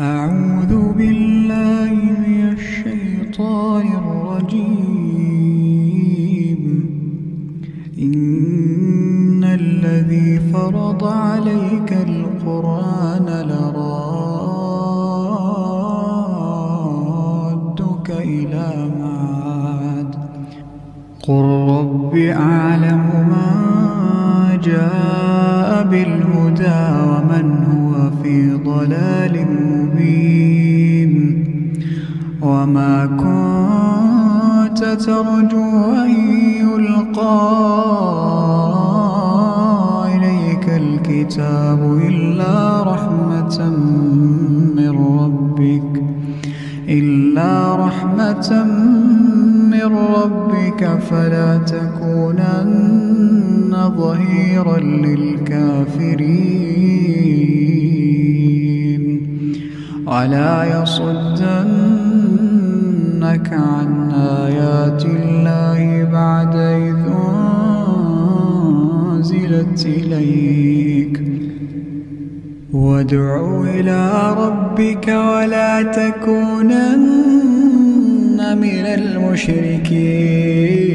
أعوذ بالله من الشيطان الرجيم. إن الذي فرض عليك القرآن لرادك إلى معاد. قل رب أعلم من جاء بالهدى ومن هو في ضلال مبين. وما كنت ترجو أن يلقى إليك الكتاب إلا رحمة من ربك إلا رحمة من ربك فلا تكونن ظهيرا للكافرين. ولا يصدنك عن آيات الله بعد إذ أنزلت إليك. وادع إلى ربك ولا تكونن من المشركين.